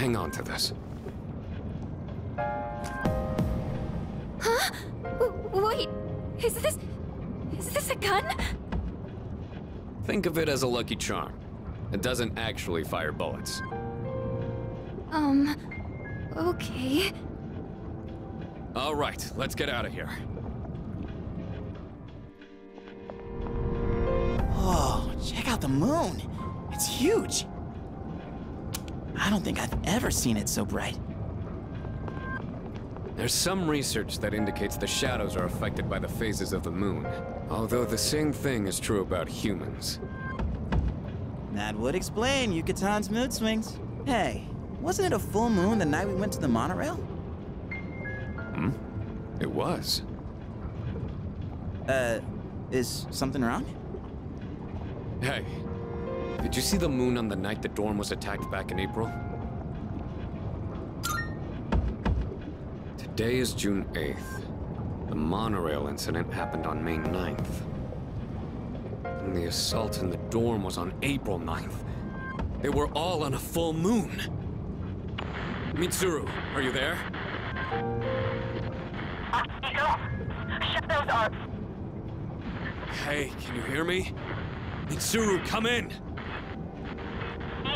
Hang on to this. Huh? W wait, is this... is this a gun? Think of it as a lucky charm. It doesn't actually fire bullets. Um, okay. All right, let's get out of here. Oh, check out the moon. It's huge. I don't think I've ever seen it so bright. There's some research that indicates the shadows are affected by the phases of the moon. Although the same thing is true about humans. That would explain Yuka-tan's mood swings. Hey, wasn't it a full moon the night we went to the monorail? Hmm? It was. Uh, is something wrong? Hey, did you see the moon on the night the dorm was attacked back in April? Today is June 8th. The monorail incident happened on May 9th. And the assault in the dorm was on April 9th. They were all on a full moon. Mitsuru, are you there? Akihiko, shadows are... Hey, can you hear me? Mitsuru, come in!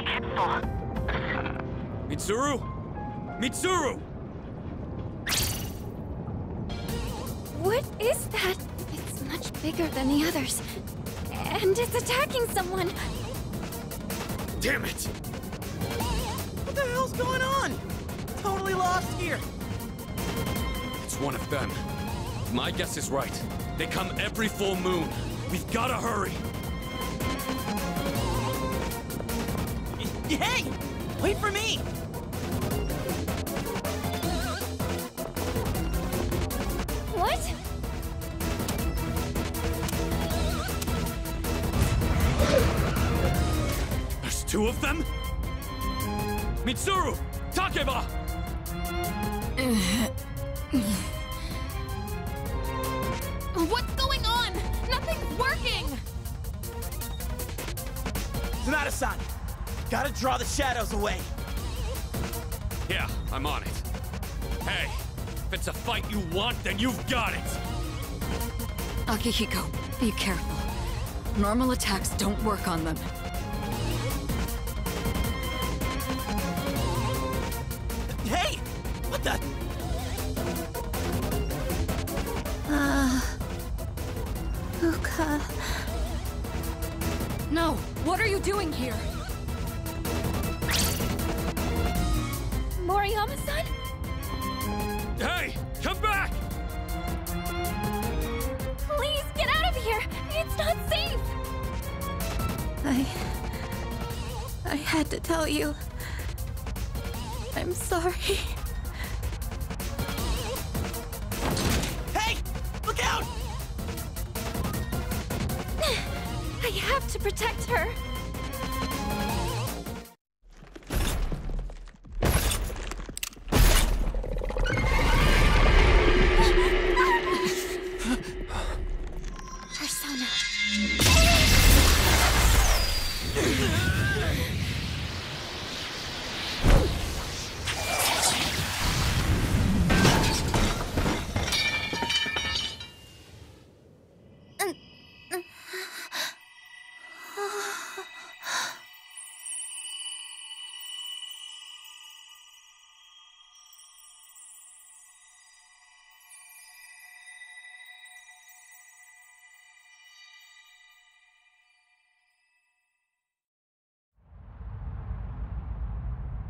Careful. Mitsuru? Mitsuru! What is that? It's much bigger than the others. And it's attacking someone. Damn it! What the hell's going on? Totally lost here. It's one of them. My guess is right. They come every full moon. We've gotta hurry. Hey! Wait for me! What? There's two of them? Mitsuru! Takeba! What's going on? Nothing's working! Sanada-san, gotta draw the shadows away. Yeah, I'm on it. Hey, if it's a fight you want, then you've got it! Akihiko, be careful. Normal attacks don't work on them. Hey! What the? Uh, Fuuka. No! What are you doing here? Moriyama-san? Hey, come back! Please, get out of here! It's not safe! I... I had to tell you. I'm sorry. Hey! Look out! I have to protect her.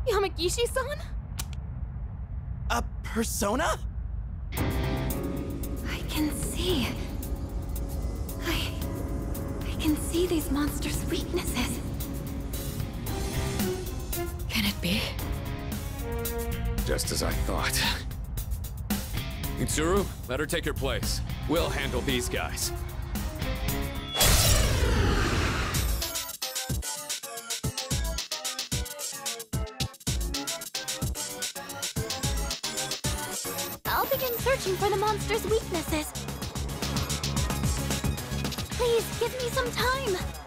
Yamagishi-san? A persona? I can see. I... I can see these monsters' weaknesses. Can it be? Just as I thought. Mitsuru, let her take your place. We'll handle these guys. Searching for the monster's weaknesses. Please, give me some time.